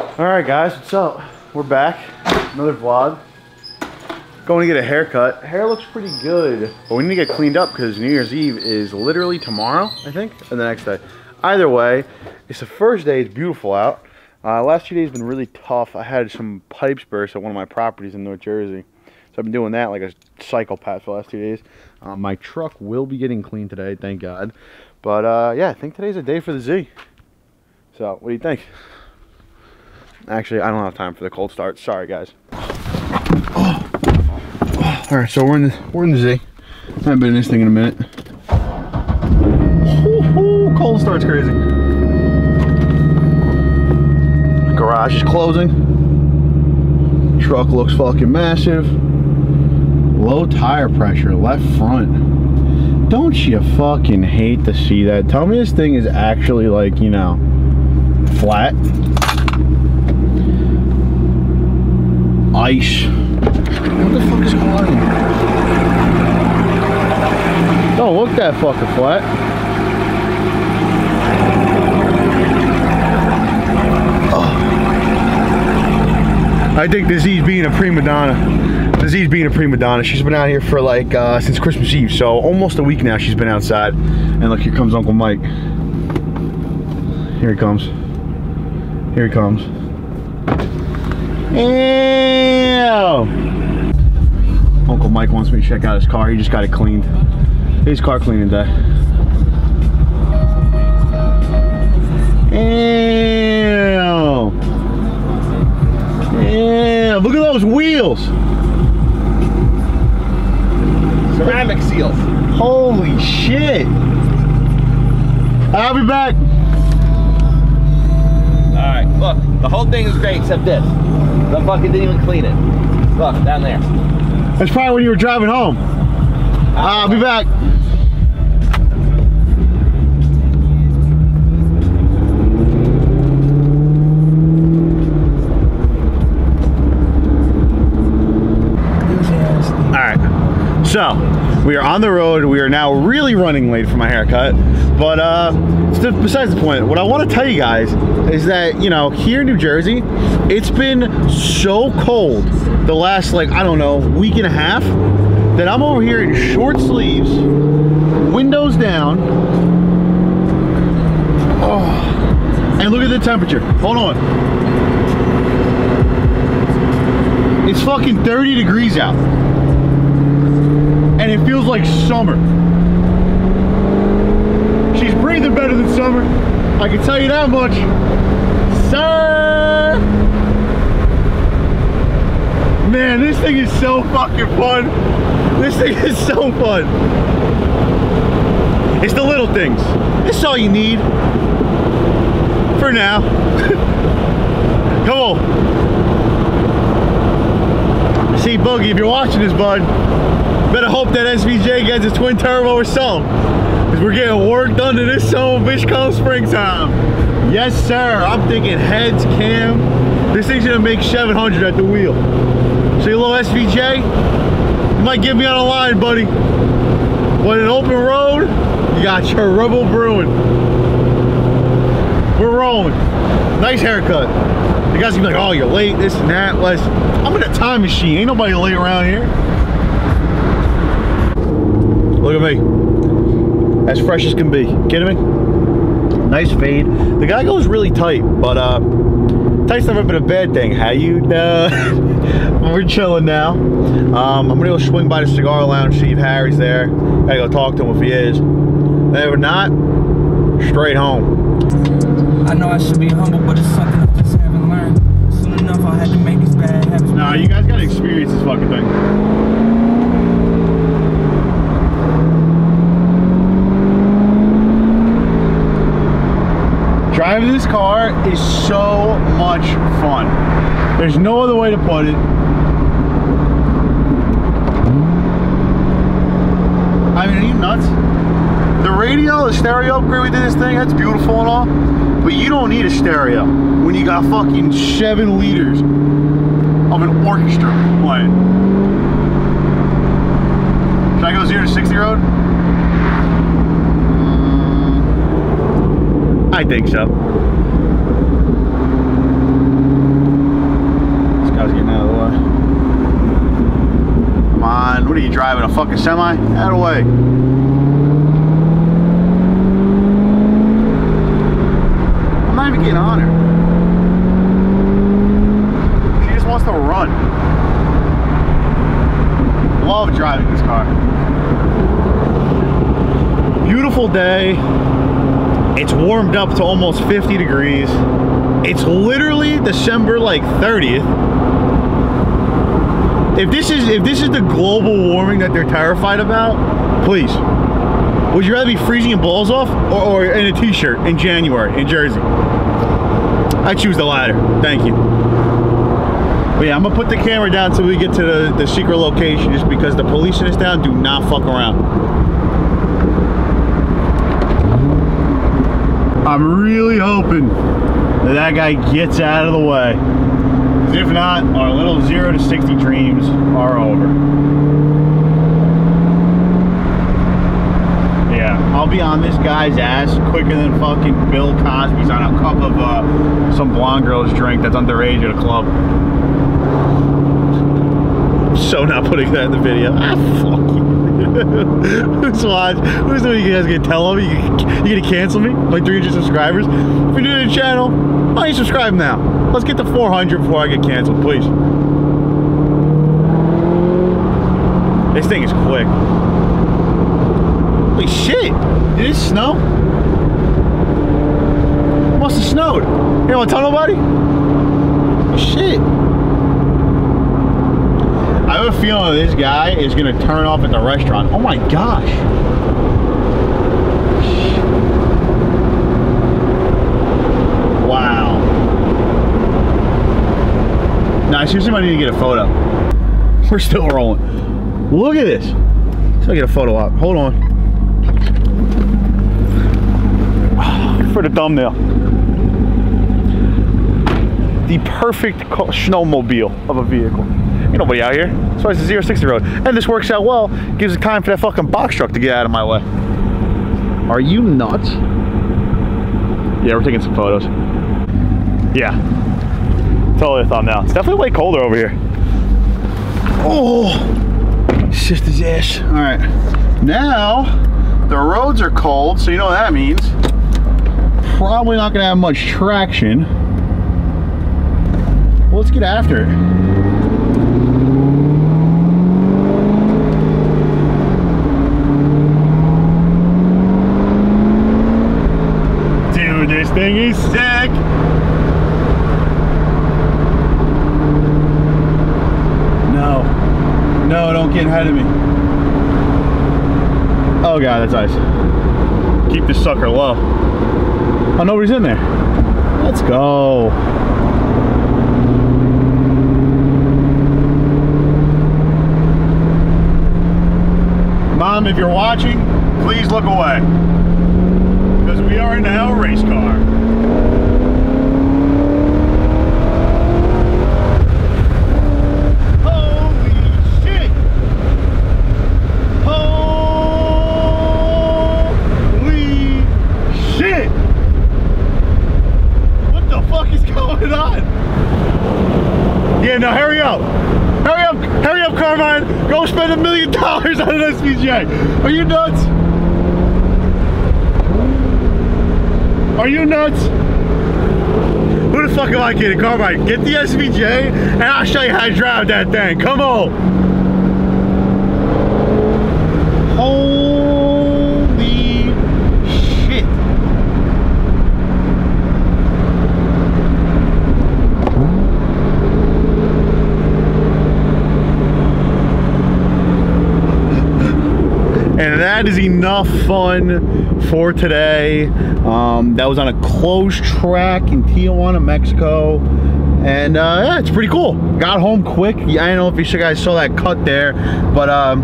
All right, guys, what's up? We're back. Another vlog. Going to get a haircut. Hair looks pretty good, but we need to get cleaned up because New Year's Eve is literally tomorrow, I think, and the next day. Either way, it's the first day. It's beautiful out. Uh, last few days have been really tough. I had some pipes burst at one of my properties in North Jersey. So I've been doing that like a cycle psychopath for the last two days. Um, my truck will be getting cleaned today, thank God. But uh, yeah, I think today's a day for the Z. So what do you think? Actually, I don't have time for the cold start. Sorry, guys. Oh. Oh. All right, so we're in the we're in the Z. I haven't been in this thing in a minute. Ooh, cold start's crazy. Garage is closing. Truck looks fucking massive. Low tire pressure, left front. Don't you fucking hate to see that? Tell me this thing is actually like, you know, flat. Ice. What the fuck is going on? Don't look that fucking flat. I think Dizzy's being a prima donna. Dizzy's being a prima donna. She's been out here for like, uh, since Christmas Eve. So almost a week now she's been outside. And look, here comes Uncle Mike. Here he comes. Here he comes. Ew. Uncle Mike wants me to check out his car. He just got it cleaned. His car cleaning day. Ew. Yeah, look at those wheels. Ceramic seals. Holy shit. I'll be back. Alright, look, the whole thing is great except this. The fucking didn't even clean it. Look, down there. That's probably when you were driving home. I'll be back. All right. So, we are on the road. We are now really running late for my haircut. But uh, besides the point, what I want to tell you guys is that, you know, here in New Jersey, it's been so cold the last, like, I don't know, week and a half that I'm over here in short sleeves, windows down. Oh. And look at the temperature. Hold on. It's fucking 30 degrees out. Feels like summer. She's breathing better than summer. I can tell you that much. Sir! Man, this thing is so fucking fun. This thing is so fun. It's the little things. This is all you need. For now. Come on. See, Boogie, if you're watching this, bud, better hope that SVJ gets a twin turbo or something. Because we're getting work done to this son bitch come springtime. Yes, sir. I'm thinking heads, cam. This thing's gonna make 700 at the wheel. See a little SVJ? You might get me on a line, buddy. But an open road, you got your rebel brewing. We're rolling. Nice haircut. The guys gonna be like, oh, you're late, this and that. Less. I'm in a time machine. Ain't nobody late around here. Look at me. As fresh as can be. Kidding me? Nice fade. The guy goes really tight, but uh, tight's never been a bad thing. How you doing? We're chilling now. Um, I'm gonna go swing by the cigar lounge, see if Harry's there. Gotta go talk to him if he is. And if not, straight home. I know I should be humble, but it's something I just haven't learned. Soon enough, I had to make these bad habits. Nah, you guys gotta experience this fucking thing. Driving this car is so much fun. There's no other way to put it. I mean, are you nuts? The radio, the stereo upgrade we did this thing, that's beautiful and all. But you don't need a stereo when you got fucking seven liters of an orchestra playing. Should I go zero to 60 road? I think so. This guy's getting out of the way. Come on, what are you driving, a fucking semi? Out of the way. I'm not even getting on her. She just wants to run. Love driving this car. Beautiful day. It's warmed up to almost 50 degrees. It's literally December like 30th. If this is if this is the global warming that they're terrified about, please. Would you rather be freezing your balls off or, or in a t-shirt in January in Jersey? I choose the latter. Thank you. But yeah, I'm gonna put the camera down until we get to the, the secret location just because the police in this town do not fuck around. I'm really hoping that that guy gets out of the way. If not, our little zero to 60 dreams are over. Yeah, I'll be on this guy's ass quicker than fucking Bill Cosby's on a cup of uh, some blonde girl's drink that's underage at a club. So not putting that in the video. Ah, fuck you. Who's watch? Who's doing? You guys gonna tell them? You, you gonna cancel me? Like 300 subscribers? If you're new to the channel, why don't you subscribe now? Let's get to 400 before I get canceled, please. This thing is quick. Holy shit! Did it snow? Must have snowed. You want to tell nobody? Shit. I have a feeling this guy is gonna turn off at the restaurant. Oh my gosh. Wow. Now I seriously might need to get a photo. We're still rolling. Look at this. I get a photo op. Hold on. For the thumbnail. The perfect snowmobile of a vehicle. Ain't nobody out here. So it's a 060 road. And this works out well. Gives it time for that fucking box truck to get out of my way. Are you nuts? Yeah, we're taking some photos. Yeah. Totally a thumbnail. It's definitely way colder over here. Oh, sister's ass. All right. Now, the roads are cold, so you know what that means. Probably not gonna have much traction. Well, let's get after it. Dude, this thing is sick. No. No, don't get ahead of me. Oh god, that's ice. Keep this sucker low. Oh, nobody's in there. Let's go. Mom, if you're watching, please look away. Because we are in a hell race car. Holy shit! Holy shit! What the fuck is going on? Yeah, no, hurry up! Hurry up! Hurry up, Carmine! Go spend a million dollars on an SVJ! Are you nuts? Are you nuts? Who the fuck am I kidding? Carmine, get the SVJ and I'll show you how to drive that thing. Come on! Holy shit! And that is enough fun for today. Um, that was on a closed track in Tijuana, Mexico. And uh, yeah, it's pretty cool. Got home quick. I don't know if you guys saw that cut there, but um,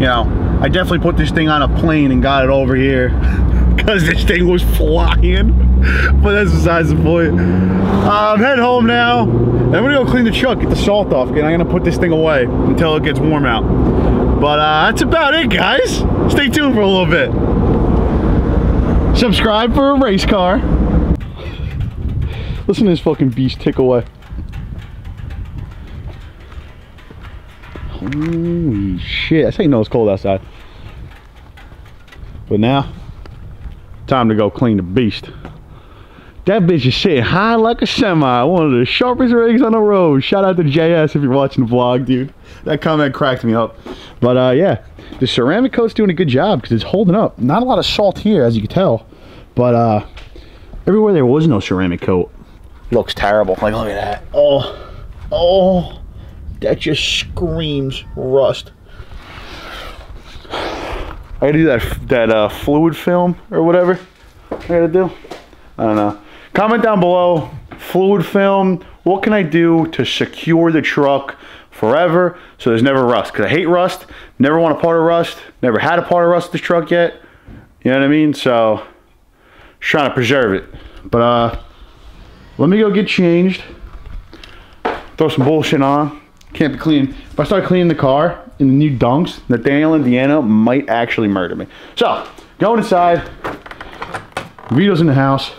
you know, I definitely put this thing on a plane and got it over here because this thing was flying. but that's besides the point. Uh, I'm heading home now. I'm gonna go clean the truck, get the salt off, and I'm gonna put this thing away until it gets warm out. But uh, that's about it, guys. Stay tuned for a little bit. Subscribe for a race car. Listen to this fucking beast tick away. Holy shit. That's how you know it's cold outside. But now, time to go clean the beast. That bitch is sitting high like a semi. One of the sharpest rigs on the road. Shout out to JS if you're watching the vlog, dude. That comment cracked me up. But uh, yeah, the ceramic coat's doing a good job because it's holding up. Not a lot of salt here, as you can tell. But uh, everywhere there was no ceramic coat, looks terrible. Like, look at that. Oh, oh, that just screams rust. I gotta do that that uh, fluid film or whatever. I gotta do. I don't know. Comment down below. Fluid film. What can I do to secure the truck forever so there's never rust? Because I hate rust. Never want a part of rust. Never had a part of rust this truck yet. You know what I mean? So, just trying to preserve it. But uh, let me go get changed. Throw some bullshit on. Can't be clean. If I start cleaning the car in the new dunks, Nathaniel Indiana might actually murder me. So, going inside. Vito's in the house.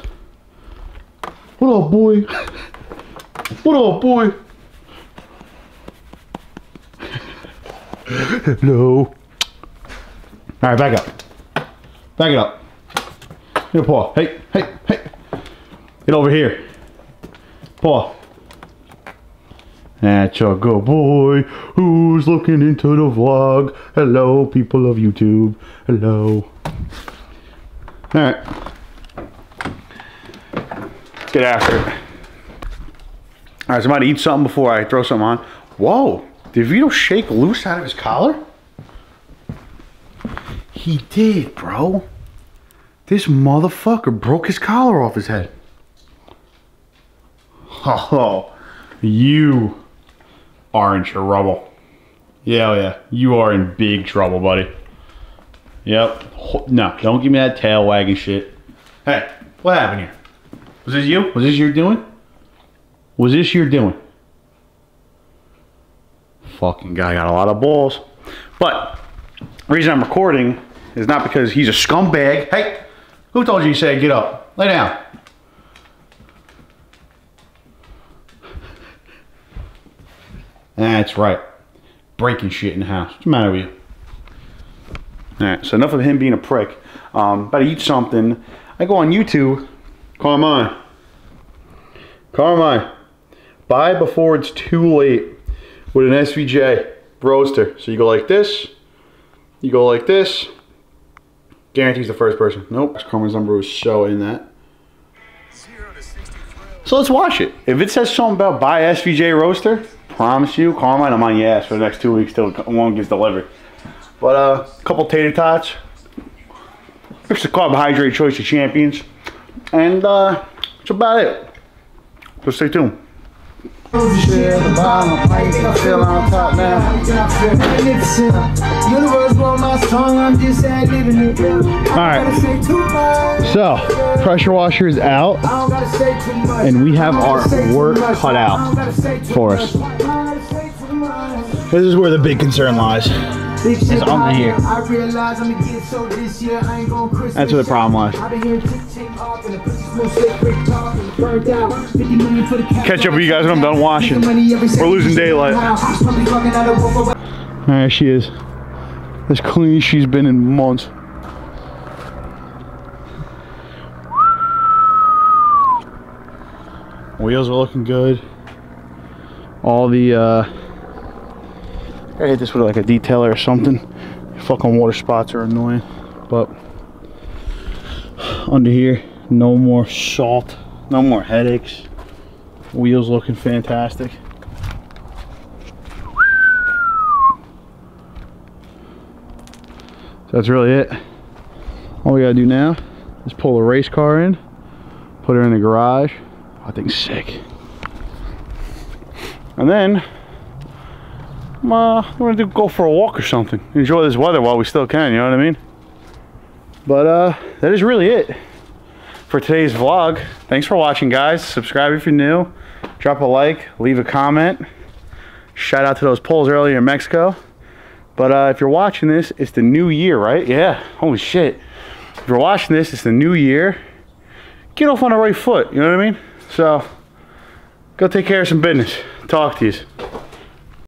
What up, boy? What up, boy? Hello. All right, back up. Back it up. Here, Paul. Hey, hey, hey. Get over here. Paul. That's a good boy who's looking into the vlog. Hello, people of YouTube. Hello. All right. Get after it. So I'm about to eat something before I throw something on. Whoa, did Vito shake loose out of his collar? He did, bro. This motherfucker broke his collar off his head. Oh, you are in trouble. Yeah, oh yeah, you are in big trouble, buddy. Yep. No, don't give me that tail wagging shit. Hey, what happened here? Was this you? Was this your doing? Was this your doing? Fucking guy got a lot of balls. But the reason I'm recording is not because he's a scumbag. Hey, who told you to say get up? Lay down. That's right. Breaking shit in the house. What's the matter with you? Alright, so enough of him being a prick. Um, about to eat something. I go on YouTube. Carmine. Carmine. Buy before it's too late with an SVJ Roadster. So you go like this. You go like this. Guarantees the first person. Nope. Carmine's number was so in that. So let's watch it. If it says something about buy SVJ Roadster, promise you, Carmine, I'm on your ass for the next two weeks till one gets delivered. But a uh, couple tater tots. It's the carbohydrate choice of champions. And uh, that's about it. So stay tuned. Alright. So, pressure washer is out. And we have our work cut out for us. This is where the big concern lies. It's under here. That's where the problem lies. Catch up with you guys when I'm done washing. We're losing daylight. There she is. As clean as she's been in months. Wheels are looking good. All the, uh, I hit this with like a detailer or something. Fucking water spots are annoying. But under here, no more salt, no more headaches. Wheels looking fantastic. So that's really it. All we gotta do now is pull the race car in, put her in the garage. I think sick. And then uh, we're gonna do, go for a walk or something. Enjoy this weather while we still can, you know what I mean? But uh, that is really it for today's vlog. Thanks for watching, guys. Subscribe if you're new. Drop a like, leave a comment. Shout out to those polls earlier in Mexico. But uh, if you're watching this, it's the new year, right? Yeah, holy shit. If you're watching this, it's the new year. Get off on the right foot, you know what I mean? So, go take care of some business. Talk to you.